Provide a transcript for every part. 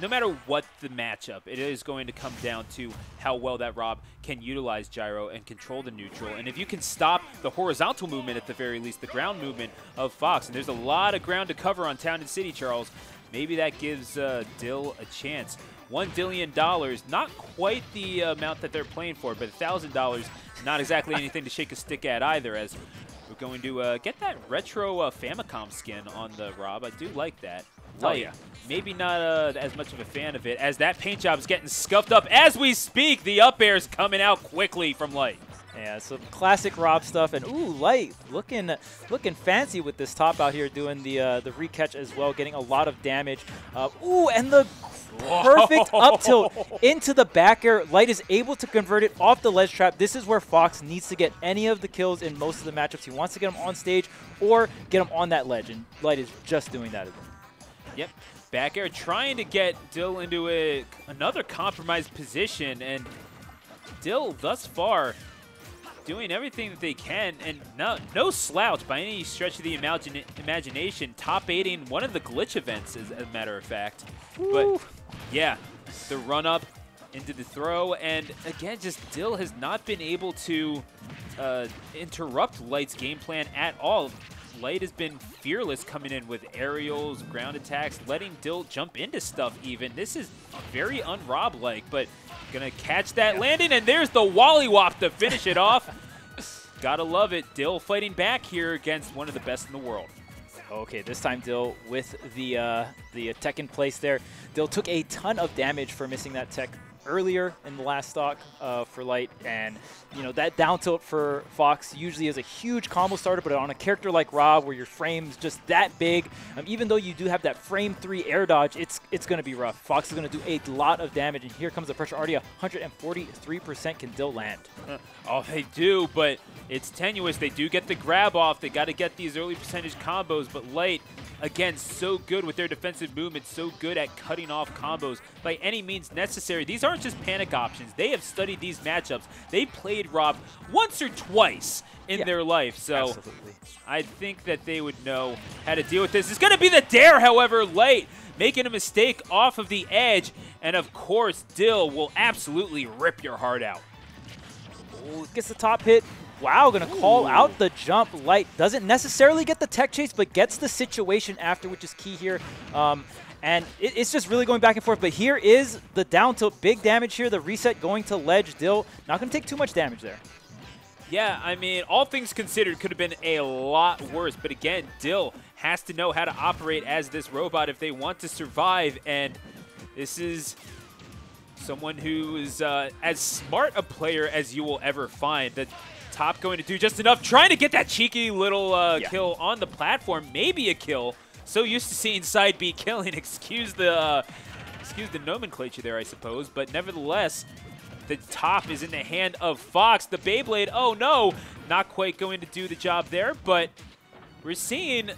no matter what the matchup, it is going to come down to how well that Rob can utilize gyro and control the neutral. And if you can stop the horizontal movement, at the very least, the ground movement of Fox, and there's a lot of ground to cover on Town and City, Charles, maybe that gives uh, Dill a chance. One billion dollars, not quite the amount that they're playing for, but a thousand dollars, not exactly anything to shake a stick at either. As we're going to uh, get that retro uh, Famicom skin on the Rob. I do like that. Oh, yeah. Maybe not uh, as much of a fan of it as that paint job is getting scuffed up as we speak. The up air is coming out quickly from Light. Yeah, some classic Rob stuff, and ooh, Light looking looking fancy with this top out here, doing the uh, the recatch as well, getting a lot of damage. Uh, ooh, and the perfect up tilt into the back air. Light is able to convert it off the ledge trap. This is where Fox needs to get any of the kills in most of the matchups. He wants to get them on stage or get them on that ledge, and Light is just doing that. Yep. Back air trying to get Dill into a, another compromised position, and Dill thus far doing everything that they can, and no, no slouch by any stretch of the imagine, imagination, top eighting one of the glitch events, as, a matter of fact. But yeah, the run up into the throw, and again, just Dill has not been able to uh, interrupt Light's game plan at all. Light has been fearless coming in with aerials, ground attacks, letting Dill jump into stuff even. This is very unrob-like, but gonna catch that landing, and there's the Wally Wop to finish it off. Gotta love it. Dill fighting back here against one of the best in the world. Okay, this time Dill with the uh, the tech in place there. Dill took a ton of damage for missing that tech earlier in the last stock uh, for Light, and you know that down tilt for Fox usually is a huge combo starter, but on a character like Rob, where your frame's just that big, um, even though you do have that frame three air dodge, it's it's going to be rough. Fox is going to do a lot of damage, and here comes the pressure. Already 143% can Dill land. Oh, they do, but it's tenuous. They do get the grab off. They got to get these early percentage combos, but Light, again, so good with their defensive movement, so good at cutting off combos by any means necessary. These aren't just panic options. They have studied these matchups. They played Rob once or twice in Yeah, their life, so absolutely. I think that they would know how to deal with this. It's going to be the dare, however, Light making a mistake off of the edge, and of course, Dill will absolutely rip your heart out. Ooh, gets the top hit. Wow, gonna call out the jump. Light doesn't necessarily get the tech chase, but gets the situation after, which is key here. Um, and it, it's just really going back and forth. But here is the down tilt. Big damage here. The reset going to ledge. Dill not gonna take too much damage there. Yeah, I mean, all things considered, could have been a lot worse. But again, Dill has to know how to operate as this robot if they want to survive. And this is someone who is uh, as smart a player as you will ever find. The top going to do just enough, trying to get that cheeky little uh, Yeah. kill on the platform, maybe a kill. So used to seeing side B killing. Excuse the uh, excuse the nomenclature there, I suppose. But nevertheless, the top is in the hand of Fox. The Beyblade, oh no, not quite going to do the job there, but we're seeing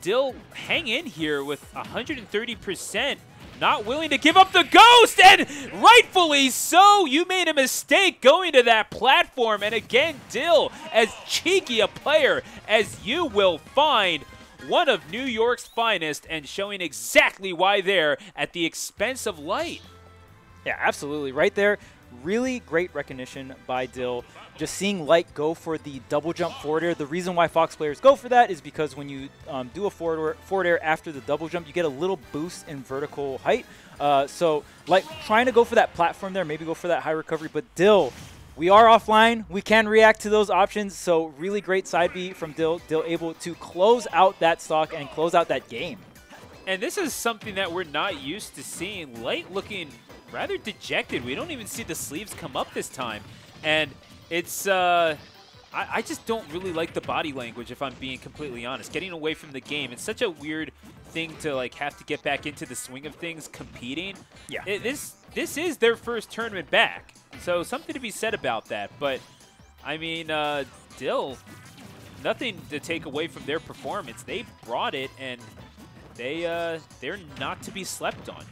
Dill hang in here with 130%, not willing to give up the ghost, and rightfully so. You made a mistake going to that platform, and again, Dill, as cheeky a player as you will find, one of New York's finest, and showing exactly why there at the expense of Light. Yeah, absolutely. Right there, really great recognition by Dill. Just seeing Light go for the double jump forward air. The reason why Fox players go for that is because when you um, do a forward forward air after the double jump, you get a little boost in vertical height. Uh, so, like, trying to go for that platform there, maybe go for that high recovery. But Dill, we are offline. We can react to those options. So, really great side B from Dill. Dill able to close out that stock and close out that game. And this is something that we're not used to seeing. Light looking rather dejected. We don't even see the sleeves come up this time. And it's, uh, I, I just don't really like the body language, if I'm being completely honest. Getting away from the game. It's such a weird thing to, like, have to get back into the swing of things competing. Yeah. It- this, this is their first tournament back. So something to be said about that. But, I mean, uh, Dill, nothing to take away from their performance. They brought it, and they uh, they're not to be slept on.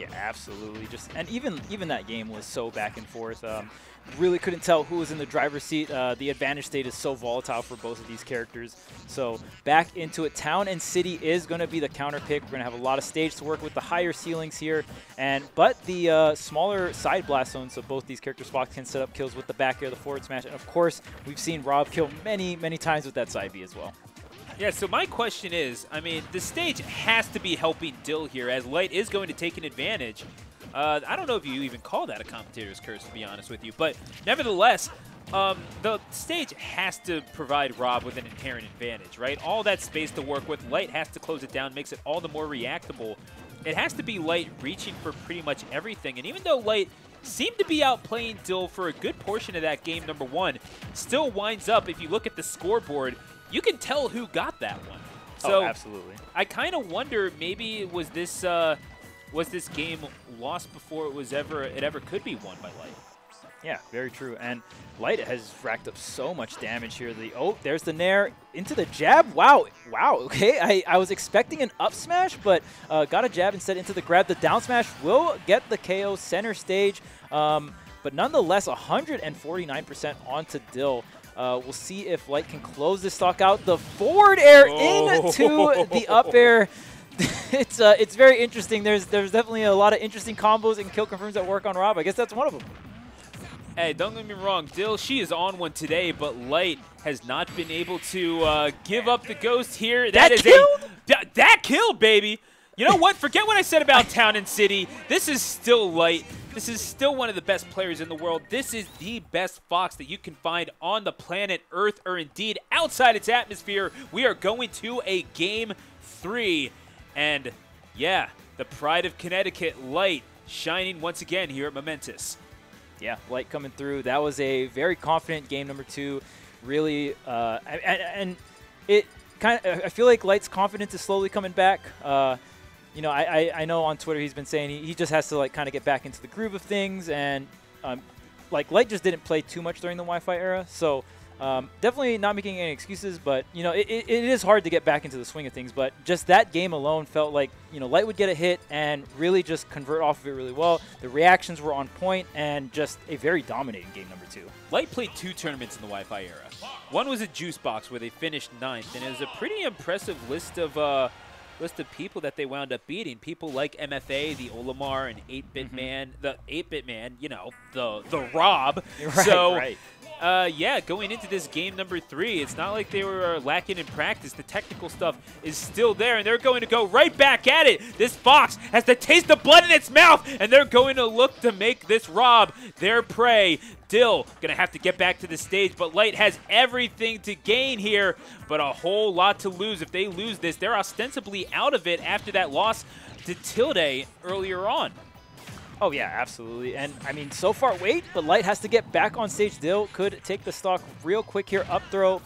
Yeah, absolutely. Just and even even that game was so back and forth. Um, really couldn't tell who was in the driver's seat. Uh, the advantage state is so volatile for both of these characters. So back into it. Town and City is going to be the counter pick. We're going to have a lot of stage to work with, the higher ceilings here, and but the uh, smaller side blast zones. So both these characters Fox can set up kills with the back air, the forward smash, and of course we've seen Rob kill many many times with that side B as well. Yeah, so my question is, I mean, the stage has to be helping Dill here, as Light is going to take an advantage. Uh, I don't know if you even call that a commentator's curse, to be honest with you, but nevertheless, um, the stage has to provide Rob with an inherent advantage, right? All that space to work with, Light has to close it down, makes it all the more reactable. It has to be Light reaching for pretty much everything, and even though Light seemed to be outplaying Dill for a good portion of that game number one, still winds up, if you look at the scoreboard, you can tell who got that one. Oh, So oh, absolutely. I kind of wonder maybe was this uh, was this game lost before it was ever it ever could be won by Light. Yeah, very true. And Light has racked up so much damage here. The oh, there's the nair into the jab. Wow, wow. Okay, I, I was expecting an up smash, but uh, got a jab instead into the grab. The down smash will get the KO center stage, um, but nonetheless, 149% onto Dill. Uh, we'll see if Light can close this stock out. The forward air Oh. into the up air. it's uh, it's very interesting. There's there's definitely a lot of interesting combos and kill confirms that work on Rob. I guess that's one of them. Hey, don't get me wrong, Dill, she is on one today, but Light has not been able to uh, give up the ghost here. That is killed? a that, that killed, baby. You know what? Forget what I said about Town and City. This is still Light. This is still one of the best players in the world. This is the best Fox that you can find on the planet Earth, or indeed outside its atmosphere. We are going to a game three, and yeah, the pride of Connecticut, Light, shining once again here at Momentous. Yeah, Light coming through. That was a very confident game number two. Really, uh, and, it kind of. I feel like Light's confidence is slowly coming back. Uh, you know, I, I, I know on Twitter he's been saying he, he just has to like kind of get back into the groove of things, and um, like Light just didn't play too much during the Wi-Fi era, so. Um, definitely not making any excuses, but you know it, it, it is hard to get back into the swing of things. But just that game alone felt like you know Light would get a hit and really just convert off of it really well. The reactions were on point and just a very dominating game number two. Light played two tournaments in the Wi-Fi era. One was a Juice Box where they finished ninth, and it was a pretty impressive list of uh, list of people that they wound up beating. People like MFA, the Olimar, and 8-Bit Mm-hmm. Man, the 8-Bit Man, you know, the the Rob. Right, so, right. Uh, yeah, going into this game number three, it's not like they were lacking in practice. The technical stuff is still there, and they're going to go right back at it. This Fox has the taste of blood in its mouth, and they're going to look to make this Rob their prey. Dill going to have to get back to the stage, but Light has everything to gain here, but a whole lot to lose. If they lose this, they're ostensibly out of it after that loss to Tilde earlier on. Oh yeah, absolutely. And I mean, so far, wait, but Light has to get back on stage. Dill could take the stock real quick here. Up throw.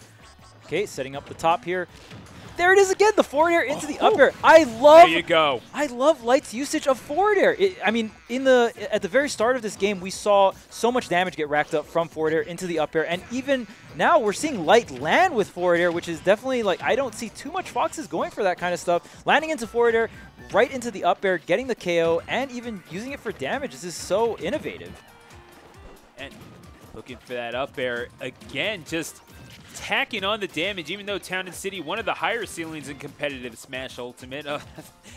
Okay, setting up the top here. There it is again, the forward air into the up oh. air. I love There you go. I love Light's usage of forward air. It, I mean, in the at the very start of this game, we saw so much damage get racked up from forward air into the up air, and even now we're seeing Light land with forward air, which is definitely like I don't see too much Foxes going for that kind of stuff. Landing into forward air, right into the up air, getting the KO, and even using it for damage. This is so innovative. And looking for that up air again, just tacking on the damage, even though Town and City, one of the higher ceilings in competitive Smash Ultimate. Uh,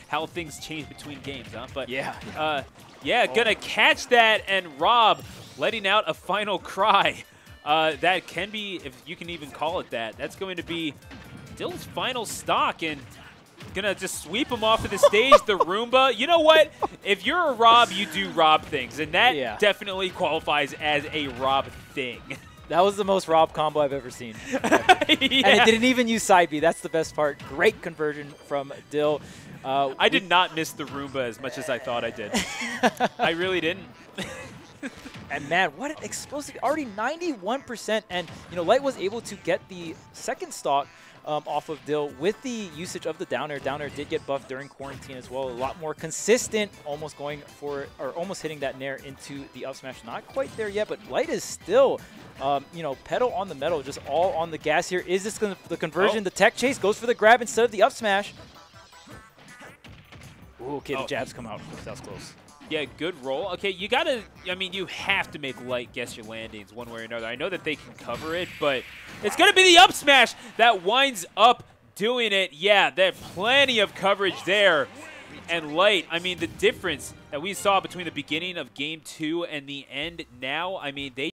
how things change between games, huh? But Yeah. uh, yeah, gonna catch that, and Rob letting out a final cry. Uh, that can be, if you can even call it that, that's going to be Dill's final stock, and gonna just sweep him off of the stage. the Roomba. You know what? If you're a Rob, you do Rob things, and that Yeah. definitely qualifies as a Rob thing. That was the most Rob combo I've ever seen. yeah. And it didn't even use side B. That's the best part. Great conversion from Dill. Uh, I did not miss the Roomba as much as I thought I did. I really didn't. And man, what an explosive! Already 91%, and you know, Light was able to get the second stock um, off of Dill with the usage of the downer. Downer did get buffed during quarantine as well. A lot more consistent, almost going for or almost hitting that nair into the up smash. Not quite there yet, but Light is still. Um, you know, pedal on the metal, just all on the gas here. Is this the conversion? Oh. The tech chase goes for the grab instead of the up smash. Ooh, okay, Oh. the jabs come out. That was close. Yeah, good roll. Okay, you gotta. I mean, you have to make light guess your landings one way or another. I know that they can cover it, but it's gonna be the up smash that winds up doing it. Yeah, there's plenty of coverage there. And light, I mean, the difference that we saw between the beginning of game two and the end now, I mean, they